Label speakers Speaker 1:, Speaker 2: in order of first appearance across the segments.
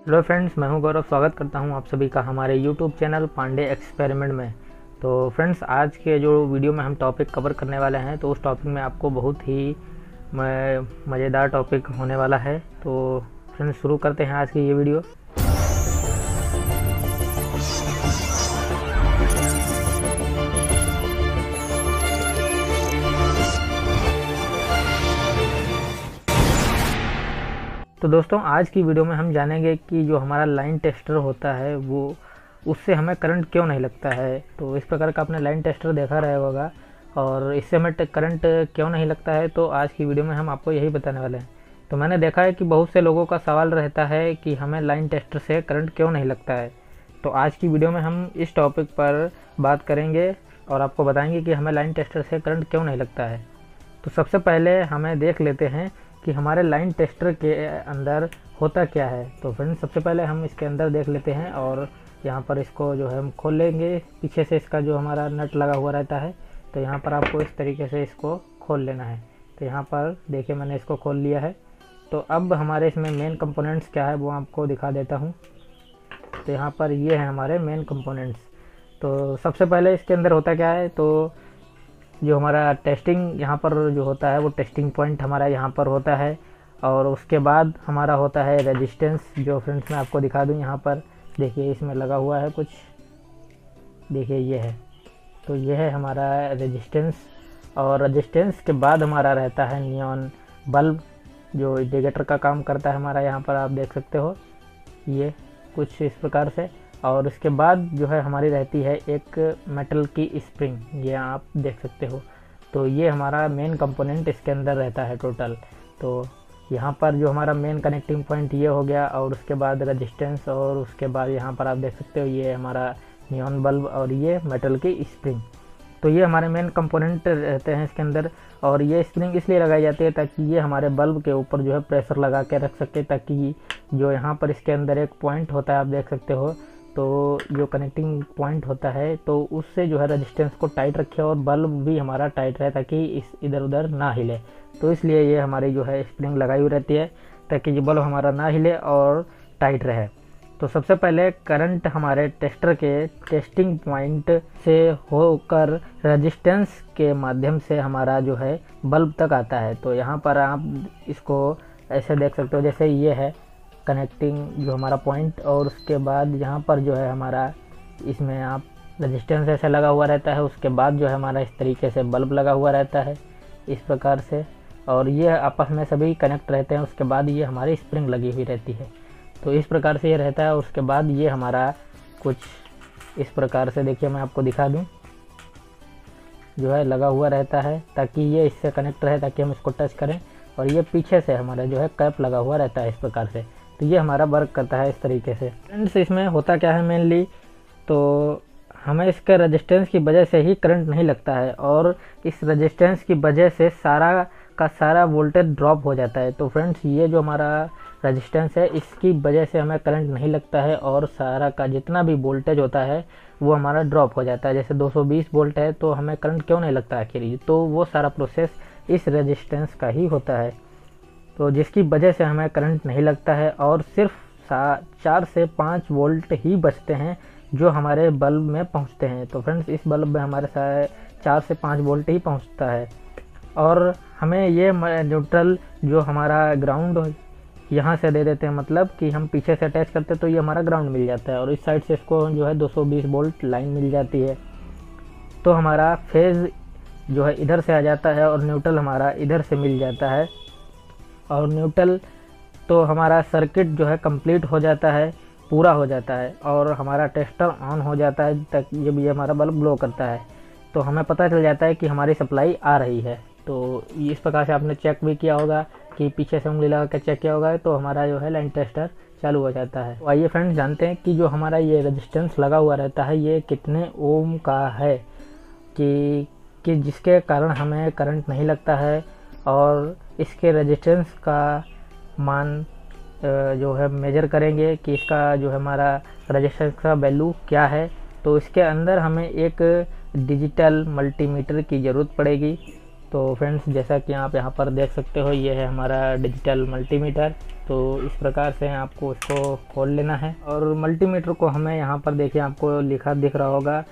Speaker 1: Hello friends, मैं हूँ गौरव, स्वागत करता हूँ आप सभी का हमारे यूट्यूब चैनल पांडे एक्सपेरिमेंट में। तो फ्रेंड्स, आज के जो वीडियो में हम टॉपिक कवर करने वाले हैं तो उस टॉपिक में आपको बहुत ही मज़ेदार टॉपिक होने वाला है। तो फ्रेंड्स, शुरू करते हैं आज की ये वीडियो। तो दोस्तों, आज की वीडियो में हम जानेंगे कि जो हमारा लाइन टेस्टर होता है, वो उससे हमें करंट क्यों नहीं लगता है? तो इस प्रकार का आपने लाइन टेस्टर देखा रहा होगा। और इससे हमें करंट क्यों नहीं लगता है? तो आज की वीडियो में हम आपको यही बताने वाले हैं। तो मैंने देखा है कि बहुत से लोगों का सवाल रहता है कि हमें लाइन टेस्टर से करंट क्यों नहीं लगता है? तो आज की वीडियो में हम इस टॉपिक पर बात करेंगे और आपको बताएँगे कि हमें लाइन टेस्टर से करंट क्यों नहीं लगता है। तो सबसे पहले हमें देख लेते हैं कि हमारे लाइन टेस्टर के अंदर होता क्या है। तो फ्रेंड्स सबसे पहले हम इसके अंदर देख लेते हैं और यहाँ पर इसको जो है हम खोल लेंगे। पीछे से इसका जो हमारा नट लगा हुआ रहता है तो यहाँ पर आपको इस तरीके से इसको खोल लेना है। तो यहाँ पर देखिए मैंने इसको खोल लिया है। तो अब हमारे इसमें मेन कंपोनेंट्स क्या है वो आपको दिखा देता हूँ। तो यहाँ पर ये है हमारे मेन कंपोनेंट्स तो सबसे पहले इसके अंदर होता क्या है? तो जो हमारा टेस्टिंग यहाँ पर जो होता है, वो टेस्टिंग पॉइंट हमारा यहाँ पर होता है। और उसके बाद हमारा होता है रेजिस्टेंस जो फ्रेंड्स मैं आपको दिखा दूँ यहाँ पर। देखिए, इसमें लगा हुआ है कुछ। देखिए, ये है। तो ये है हमारा रेजिस्टेंस और रेजिस्टेंस के बाद हमारा रहता है नियॉन बल्ब जो इंडिकेटर का काम करता है हमारा यहाँ पर, आप देख सकते हो। ये कुछ इस प्रकार से। और उसके बाद जो है हमारी रहती है एक मेटल की स्प्रिंग ये आप देख सकते हो। तो ये हमारा मेन कंपोनेंट इसके अंदर रहता है टोटल तो यहाँ पर जो हमारा मेन कनेक्टिंग पॉइंट ये हो गया और उसके बाद रजिस्टेंस और उसके बाद यहाँ पर आप देख सकते हो ये हमारा नियॉन बल्ब और ये मेटल की स्प्रिंग तो ये हमारे मेन कंपोनेंट रहते हैं इसके अंदर और ये स्प्रिंग इसलिए लगाई जाती है ताकि ये हमारे बल्ब के ऊपर जो है प्रेशर लगा के रख सके ताकि जो यहाँ पर इसके अंदर एक पॉइंट होता है, आप देख सकते हो। तो जो कनेक्टिंग पॉइंट होता है तो उससे जो है रजिस्टेंस को टाइट रखे और बल्ब भी हमारा टाइट रहे ताकि इस इधर उधर ना हिले। तो इसलिए ये हमारी जो है स्प्रिंग लगाई हुई रहती है, ताकि ये बल्ब हमारा ना हिले और टाइट रहे। तो सबसे पहले करंट हमारे टेस्टर के टेस्टिंग पॉइंट से होकर रेजिस्टेंस के माध्यम से हमारा जो है बल्ब तक आता है। तो यहाँ पर आप इसको ऐसे देख सकते हो, जैसे ये है। कनेक्टिंग जो हमारा पॉइंट और उसके बाद यहाँ पर जो है हमारा इसमें आप रजिस्टेंस ऐसे लगा हुआ रहता है, उसके बाद जो है हमारा इस तरीके से बल्ब लगा हुआ रहता है इस प्रकार से। और ये आपस में सभी कनेक्ट रहते हैं, उसके बाद ये हमारी स्प्रिंग लगी हुई रहती है। तो इस प्रकार से ये रहता है उसके बाद ये हमारा कुछ इस प्रकार से देखिए मैं आपको दिखा दूँ। जो है लगा हुआ रहता है, ताकि ये इससे कनेक्ट रहे, ताकि हम इसको टच करें। और ये पीछे से हमारा जो है कैप लगा हुआ रहता है इस प्रकार से। तो ये हमारा वर्क करता है इस तरीके से। फ्रेंड्स इसमें होता क्या है मेनली तो हमें इसके रजिस्टेंस की वजह से ही करंट नहीं लगता है और इस रजिस्टेंस की वजह से सारा का सारा वोल्टेज ड्रॉप हो जाता है। तो फ्रेंड्स ये जो हमारा रजिस्टेंस है, इसकी वजह से हमें करंट नहीं लगता है और सारा का जितना भी वोल्टेज होता है, वो हमारा ड्रॉप हो जाता है। जैसे 220 वोल्ट है तो हमें करंट क्यों नहीं लगता आखिर? तो वो सारा प्रोसेस इस रजिस्टेंस का ही होता है। तो जिसकी वजह से हमें करंट नहीं लगता है और सिर्फ़ चार से पाँच वोल्ट ही बचते हैं जो हमारे बल्ब में पहुँचते हैं। तो फ्रेंड्स इस बल्ब में हमारे चार से पाँच वोल्ट ही पहुँचता है। और हमें ये न्यूट्रल जो हमारा ग्राउंड यहाँ से दे देते हैं मतलब कि हम पीछे से अटैच करते हैं तो ये हमारा ग्राउंड मिल जाता है। और इस साइड से इसको जो है 220 वोल्ट लाइन मिल जाती है। तो हमारा फ़ेज़ जो है इधर से आ जाता है और न्यूट्रल हमारा इधर से मिल जाता है। और न्यूट्रल तो हमारा सर्किट जो है कंप्लीट हो जाता है, पूरा हो जाता है और हमारा टेस्टर ऑन हो जाता है तक जब ये हमारा बल्ब ग्लो करता है। तो हमें पता चल जाता है कि हमारी सप्लाई आ रही है। तो इस प्रकार से आपने चेक भी किया होगा कि पीछे से उंगली लगा कर चेक किया होगा तो हमारा जो है लाइन टेस्टर चालू हो जाता है। तो आइए फ्रेंड्स जानते हैं कि जो हमारा ये रेजिस्टेंस लगा हुआ रहता है, ये कितने ओम का है? कि कि जिसके कारण हमें करंट नहीं लगता है और इसके रेजिस्टेंस का मान जो है मेजर करेंगे कि इसका जो है हमारा रेजिस्टेंस का वैल्यू क्या है। तो इसके अंदर हमें एक डिजिटल मल्टीमीटर की ज़रूरत पड़ेगी। तो फ्रेंड्स जैसा कि आप यहाँ पर देख सकते हो, ये है हमारा डिजिटल मल्टीमीटर तो इस प्रकार से आपको उसको खोल लेना है। और मल्टीमीटर को हमें यहाँ पर देखिए, आपको लिखा दिख रहा होगा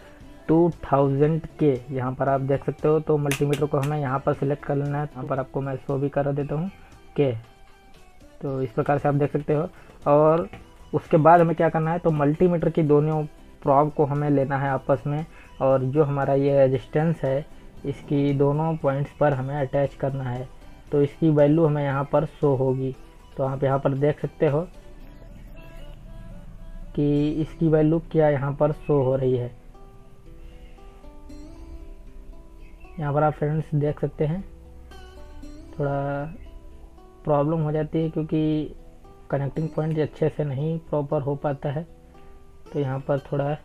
Speaker 1: 2000 के, यहाँ पर आप देख सकते हो तो मल्टीमीटर को हमें यहाँ पर सिलेक्ट कर लेना है। यहाँ पर आपको मैं शो भी करा देता हूँ, के। तो इस प्रकार से आप देख सकते हो। और उसके बाद हमें क्या करना है तो मल्टीमीटर की दोनों प्रॉब को हमें लेना है आपस में, और जो हमारा ये रेजिस्टेंस है, इसकी दोनों पॉइंट्स पर हमें अटैच करना है। तो इसकी वैल्यू हमें यहाँ पर शो होगी। तो आप यहाँ पर देख सकते हो कि इसकी वैल्यू क्या यहाँ पर शो हो रही है। यहाँ पर आप फ्रेंड्स देख सकते हैं। थोड़ा प्रॉब्लम हो जाती है क्योंकि कनेक्टिंग पॉइंट अच्छे से नहीं प्रॉपर हो पाता है। तो यहाँ पर थोड़ा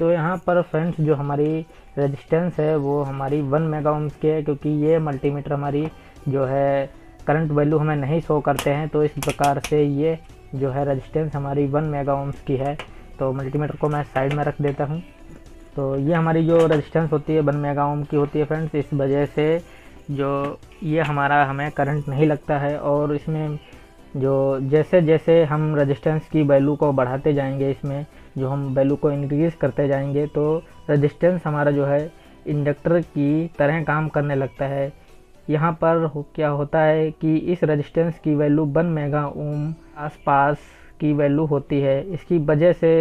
Speaker 1: तो यहाँ पर फ्रेंड्स जो हमारी रेजिस्टेंस है, वो हमारी वन मेगा ओम्स की है, क्योंकि ये मल्टीमीटर हमारी जो है करंट वैल्यू हमें नहीं शो करते हैं तो इस प्रकार से ये जो है रेजिस्टेंस हमारी वन मेगा ओम्स की है। तो मल्टीमीटर को मैं साइड में रख देता हूँ। तो ये हमारी जो रेजिस्टेंस होती है वन मेगा ओम की होती है फ्रेंड्स इस वजह से जो ये हमारा हमें करंट नहीं लगता है, और इसमें जो जैसे जैसे हम रेजिस्टेंस की वैल्यू को बढ़ाते जाएँगे, इसमें जो हम वैल्यू को इंक्रीज़ करते जाएँगे तो रेजिस्टेंस हमारा जो है इंडक्टर की तरह काम करने लगता है। यहाँ पर हो, क्या होता है कि इस रेजिस्टेंस की वैल्यू वन मेगा ओम आसपास की वैल्यू होती है। इसकी वजह से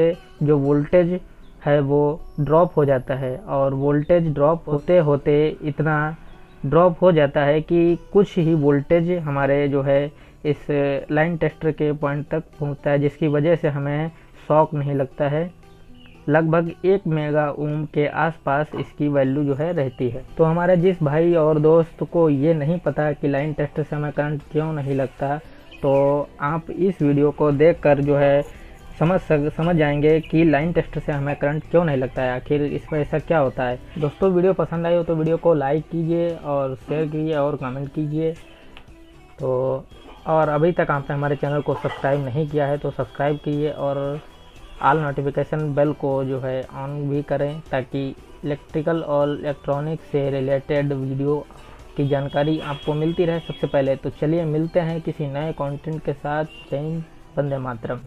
Speaker 1: जो वोल्टेज है वो ड्रॉप हो जाता है और वोल्टेज ड्रॉप होते होते इतना ड्रॉप हो जाता है कि कुछ ही वोल्टेज हमारे जो है इस लाइन टेस्टर के पॉइंट तक पहुँचता है जिसकी वजह से हमें शॉक नहीं लगता है। लगभग एक मेगा ओम के आसपास इसकी वैल्यू जो है रहती है। तो हमारे जिस भाई और दोस्त को ये नहीं पता कि लाइन टेस्ट से हमें करंट क्यों नहीं लगता तो आप इस वीडियो को देखकर जो है समझ सक, समझ जाएँगे कि लाइन टेस्ट से हमें करंट क्यों नहीं लगता है, आखिर इसमें ऐसा क्या होता है। दोस्तों, वीडियो पसंद आई हो तो वीडियो को लाइक कीजिए और शेयर कीजिए और कमेंट कीजिए। तो और अभी तक आपने हमारे चैनल को सब्सक्राइब नहीं किया है तो सब्सक्राइब कीजिए और आल नोटिफिकेशन बेल को जो है ऑन भी करें ताकि इलेक्ट्रिकल और इलेक्ट्रॉनिक से रिलेटेड वीडियो की जानकारी आपको मिलती रहे। सबसे पहले तो चलिए मिलते हैं किसी नए कंटेंट के साथ। जय बंदे मातरम।